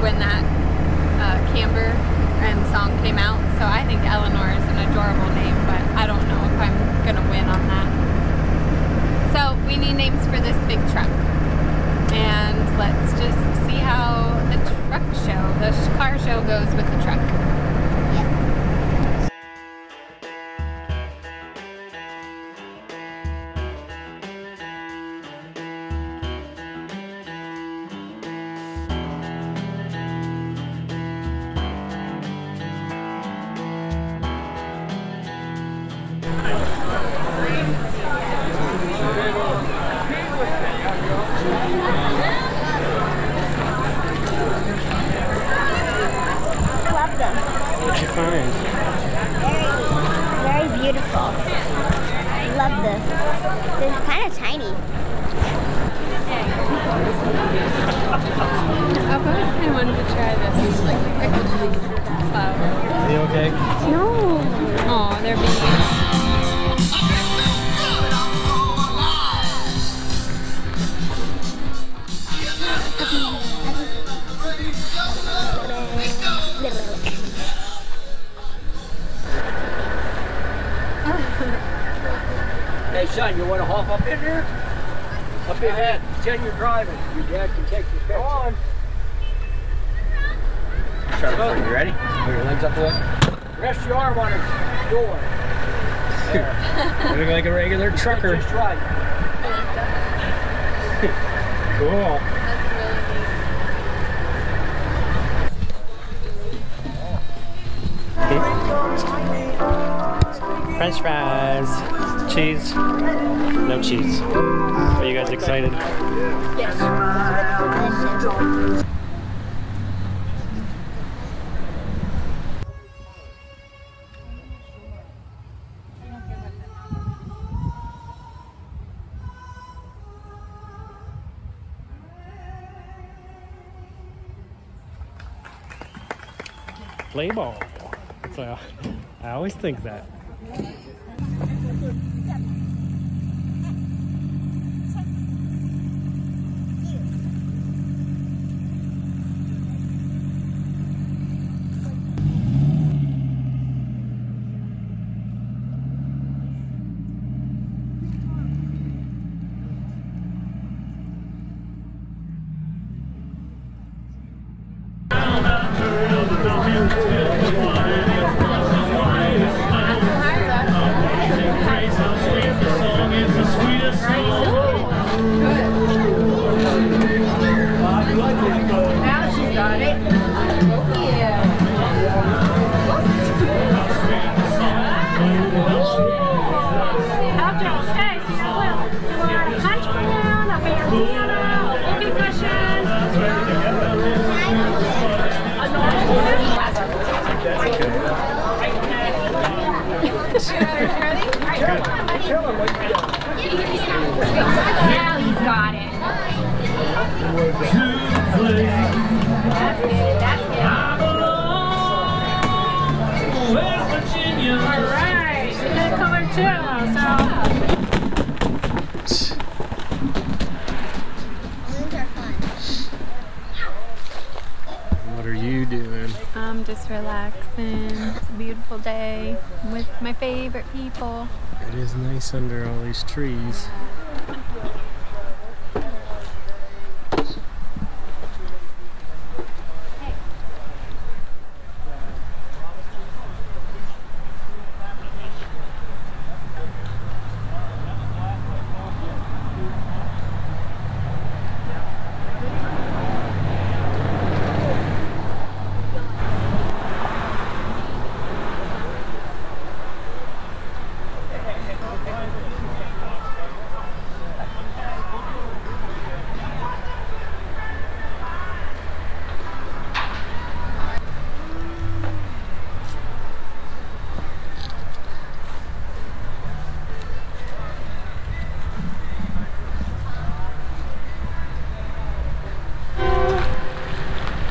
when that uh, camper and song came out. So I think Eleanor is an adorable name, but I don't know if I'm gonna win on that. So we need names for this big truck. And let's just see how the truck show, the car show goes with the truck. What'd? Very, very beautiful. I love them. They're kind of tiny. I've always kind of wanted to try this. Flower. Are you okay? No. Oh, they're being. Pretend you're driving. Your dad can take your picture. Go on. Charlotte, you ready? Put your legs up a little. Rest your arm on his door. You look like a regular trucker. Just right. Cool. French fries. Cheese. No cheese. Are you guys excited? Yes. Play ball. So I always think that. Now he's got it. That's good. That's good. I belong West Virginia. All right. We got color too. So. What are you doing? I'm just relaxing. It's a beautiful day with my favorite people. It is nice under all these trees.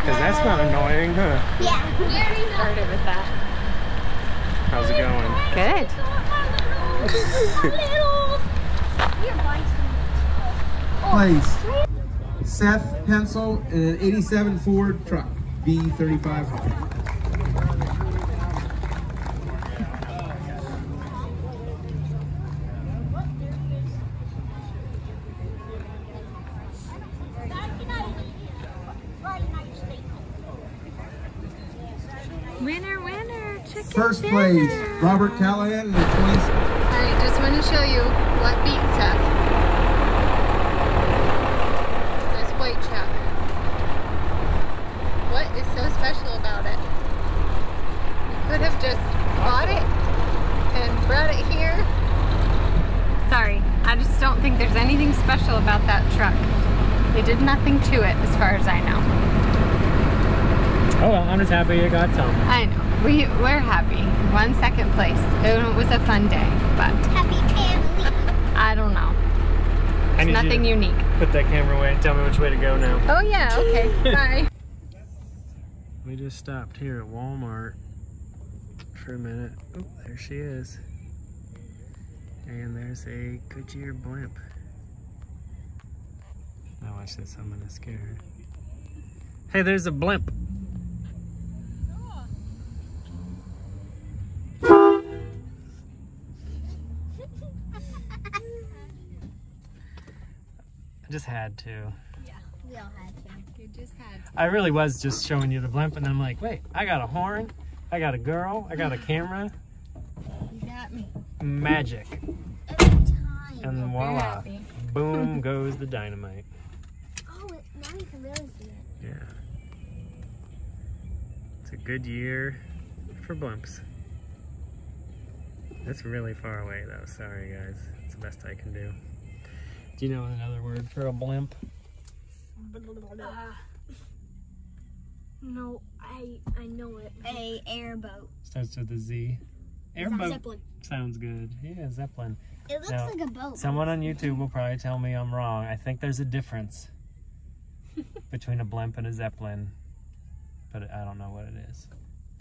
Because that's not annoying, huh? Yeah. Started with that. How's it going? Good. place. Seth Hensel in an 87 Ford truck, B3500. Winner, winner, chicken First place. Robert Callahan in a 20. Alright, just want to show you what beats Seth. This white chuck. What is so special about it? You could have just bought it and brought it here. Sorry, I just don't think there's anything special about that truck. They did nothing to it as far as I know. Oh well, I'm just happy you got some. I know. We, we're happy. One second place. It was a fun day, but Happy family. I don't know. I need Nothing you unique. put that camera away and tell me which way to go now. Oh yeah, okay. Bye. We just stopped here at Walmart for a minute. Oh, there she is. And there's a Goodyear blimp. Now watch this, I'm gonna scare her. Hey, there's a blimp. I just had to. We all had to. You just had to. I really was just showing you the blimp, and I'm like, wait, I got a horn, I got a girl, I got a camera, You got me. magic, Every time. and Very voila, boom goes the dynamite. Oh, it, now you can really see it. Yeah, it's a good year for blimps. It's really far away though. Sorry guys, it's the best I can do. Do you know another word for a blimp? No, I I know it. A airboat. Starts with a Z. Airboat Zeppelin. sounds good. Yeah, Zeppelin. It looks No. like a boat. Someone on YouTube will probably tell me I'm wrong. I think there's a difference between a blimp and a zeppelin, but I don't know what it is.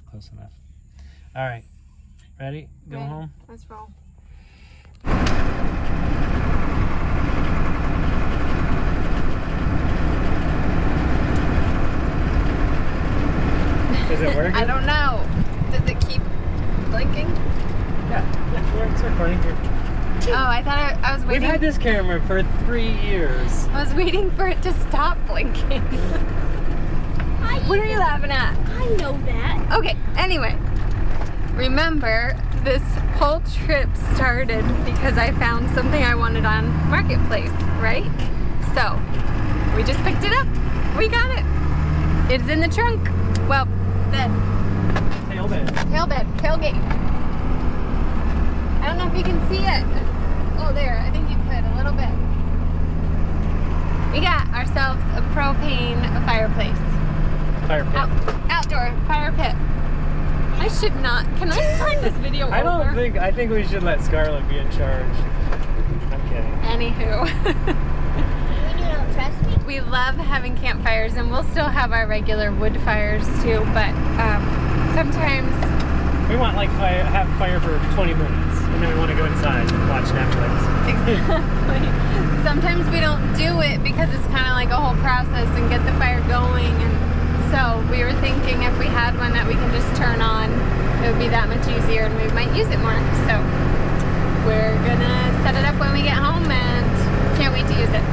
Close enough. All right, ready? Go Ready. home. Let's roll. Is it working? I don't know. Does it keep blinking? Yeah. It's recording here. Oh, I thought I, I was waiting. We've had this camera for three years. I was waiting for it to stop blinking. what are you laughing at? I know that. Okay, anyway. Remember, this whole trip started because I found something I wanted on Marketplace, right? So, we just picked it up. We got it. It's in the trunk. Well, bed. Tail the Tailbend. tailbed, tailgate. I don't know if you can see it. Oh, there. I think you could a little bit. We got ourselves a propane fireplace. Fire pit. Out, outdoor fire pit. I should not. Can I start this video I don't think. I think we should let Scarlett be in charge. I'm kidding. Anywho, you don't trust me, we love having campfires, and we'll still have our regular wood fires too. But um, sometimes, We want like fire, have fire for 20 minutes, and then we want to go inside and watch Netflix. exactly. Sometimes we don't do it because it's kind of like a whole process and get the fire going and So we were thinking if we had one that we can just turn on, it would be that much easier and we might use it more. So we're gonna set it up when we get home and can't wait to use it.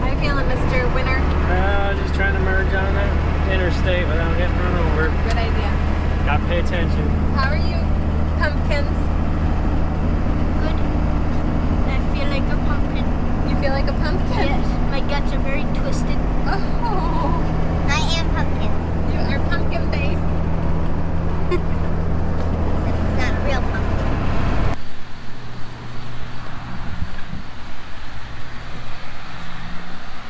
How you feeling, Mr. Winner? Uh, just trying to merge on that interstate without getting run over. Good idea. Gotta pay attention. How are you, pumpkins? Good. I feel like a pumpkin. You feel like a pumpkin? Yes, my guts are very twisted. Oh, I am pumpkin. you are pumpkin face. It's not a real pumpkin.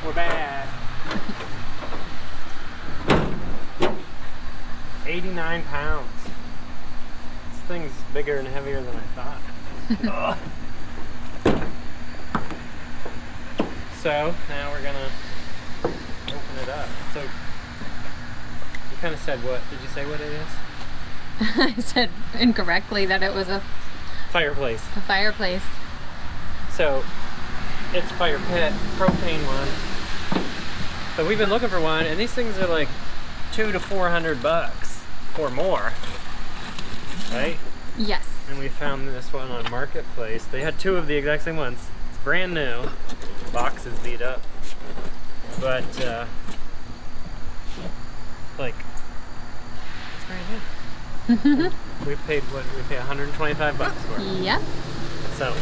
We're back. 89 pounds. This thing's bigger and heavier than I thought. so now we're gonna open it up. So you kind of said what? Did you say what it is? I said incorrectly that it was a, Fireplace. a fireplace. So it's fire pit, propane one. But we've been looking for one, and these things are like two to four hundred bucks or more, right? Yes. And we found this one on Marketplace. They had two of the exact same ones. It's brand new. Box is beat up, but uh, like it's brand new. we paid what? We paid 125 bucks for it. Yep. So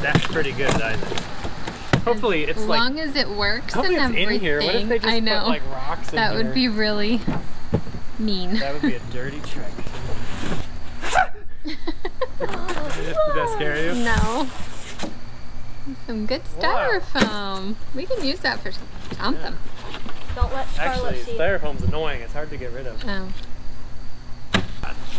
that's pretty good, I think. Hopefully it's as like long as it works and it's everything. in here. What if they just I know. put like rocks in that would here? be really mean. That would be a dirty trick. Did that scare you? No. Some good Wow. styrofoam. We can use that for something. Don't let Actually, styrofoam's annoying. It's hard to get rid of. Oh.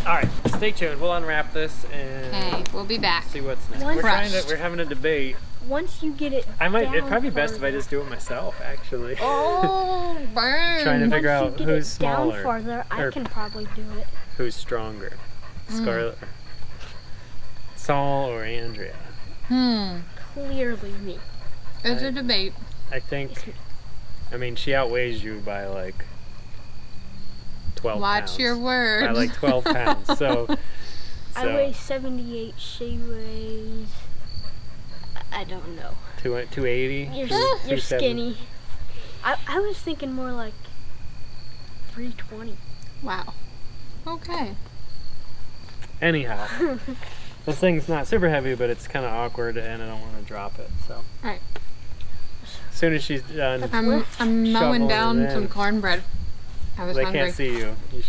All right, stay tuned. We'll unwrap this and Okay, we'll be back. see what's next. One We're trying to. We're having a debate. Once you get it I might. It'd probably be best if I just do it myself. Actually. Oh, burn. Trying to Once figure you out get who's it down smaller, farther, I or- can probably do it. who's stronger, Mm. Scarlett, Saul, or Andrea. Hmm. Clearly me. It's a debate. I think. I mean, she outweighs you by like twelve Watch pounds. your words. By like twelve pounds. So. I weigh 78. She weighs. I don't know. two, 280? You're, two- you're skinny. I, I was thinking more like 320. Wow. Okay. Anyhow, this thing's not super heavy, but it's kind of awkward, and I don't want to drop it. So. Alright. As soon as she's done, I'm, I'm mowing down it in. some cornbread. I was they hungry. can't see you. you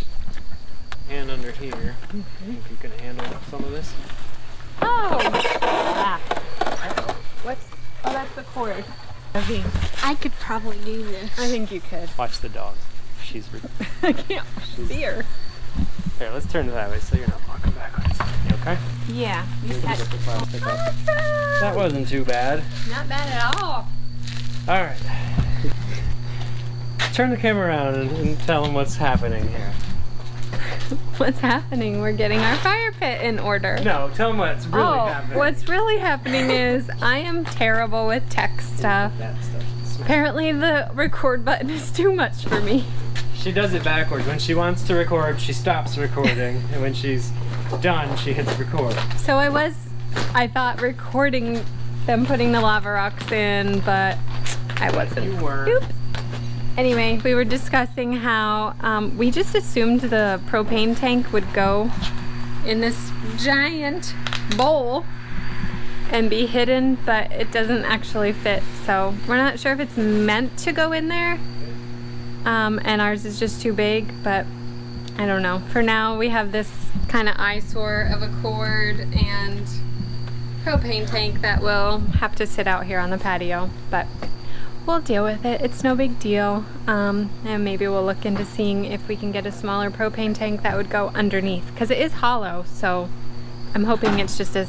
hand under here. I think you can handle some of this. Oh! Ah. What's. Oh, that's the cord. Heavy. I could probably do this. I think you could. Watch the dog. She's. I can't see her. Here, let's turn it that way so you're not off. Awesome! That wasn't too bad. Not bad at all. All right. Turn the camera around and, and tell them what's happening here. What's happening? We're getting our fire pit in order. No, tell them what's really oh, happening. what's really happening is I am terrible with tech stuff. that stuff? Apparently the record button is too much for me. She does it backwards. When she wants to record, she stops recording, and when she's done, she hits record. So I was, I thought recording them putting the lava rocks in, but I wasn't. You were. Oops. Anyway, we were discussing how um, we just assumed the propane tank would go in this giant bowl and be hidden, but it doesn't actually fit. So we're not sure if it's meant to go in there. Um, and ours is just too big, but I don't know. For now, we have this kind of eyesore of a cord and propane tank that will have to sit out here on the patio, but we'll deal with it. It's no big deal. Um, and maybe we'll look into seeing if we can get a smaller propane tank that would go underneath because it is hollow. So I'm hoping it's just a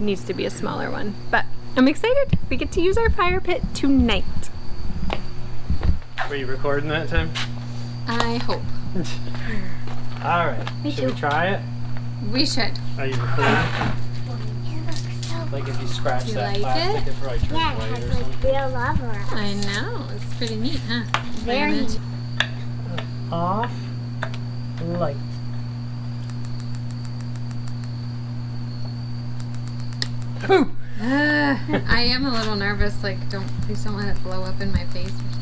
needs to be a smaller one. But I'm excited. We get to use our fire pit tonight. Were you recording that time? I hope. All right. Me Should we try it? We should. Are you recording? It looks so Like if you scratch You that like plastic, it? it, probably turns Yeah, it white has or like something. real lava. I know. It's pretty neat, huh? Very Wait. Off light. Whew. Uh, I am a little nervous. Like, don't please don't let it blow up in my face or something. Like,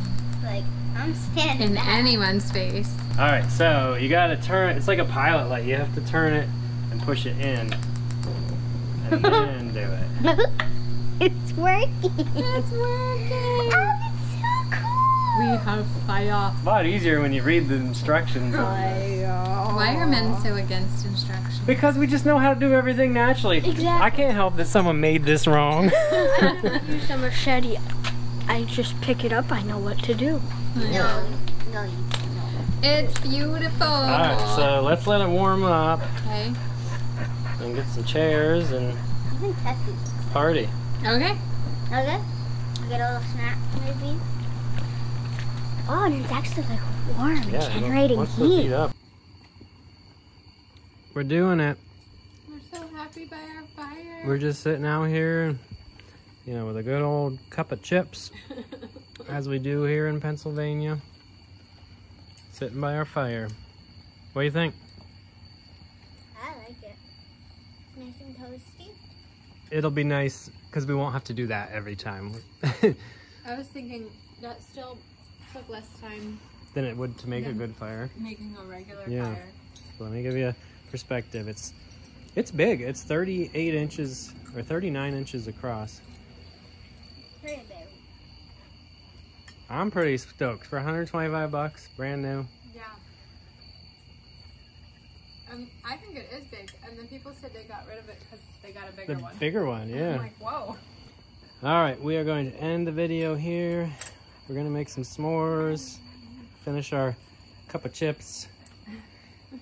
I'm standing In back. anyone's face. All right, so you gotta turn. It's like a pilot light. You have to turn it and push it in, and then do it. it's working. It's working. Oh, it's so cool. We have fire. It's a lot easier when you read the instructions. Why are men so against instruction? Because we just know how to do everything naturally. Exactly. I can't help that someone made this wrong. Use a machete. I just pick it up. I know what to do. No. No, you It's beautiful. All right, so let's let it warm up Okay. and get some chairs and You can test these. party. Okay. Okay. Get a little snack, maybe. Oh, and it's actually like warm, Yeah, generating once those heat. heat up. We're doing it. We're so happy by our fire. We're just sitting out here, you know, with a good old cup of chips, as we do here in Pennsylvania. Sitting by our fire. What do you think? I like it. Nice and toasty. It'll be nice because we won't have to do that every time I was thinking that still took less time than it would to make a good fire. making a regular Yeah. fire. So let me give you a perspective. It's it's big. It's 38 inches or 39 inches across. I'm pretty stoked for 125 bucks, brand new. Yeah. Um, I think it is big, and then people said they got rid of it because they got a bigger The one. bigger one, yeah. I'm like, whoa. All right, we are going to end the video here. We're gonna make some s'mores, finish our cup of chips,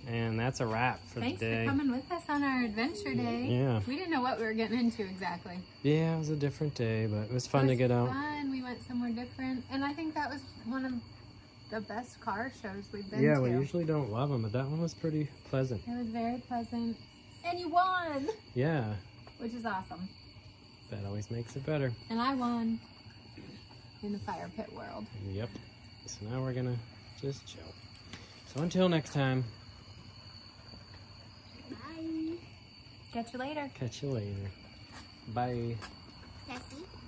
and that's a wrap for Thanks the day. for coming with us on our adventure day. Yeah. We didn't know what we were getting into exactly. Yeah, it was a different day, but it was fun it to was get out. Fun. We went somewhere different, and I think that was one of the best car shows we've been Yeah, to. Yeah, we usually don't love them, but that one was pretty pleasant. It was very pleasant, and you won, Yeah, which is awesome. that always makes it better. And I won in the fire pit world. Yep. So now we're gonna just chill. So until next time, Bye. Catch you later. catch you later. Bye. Tessie? No.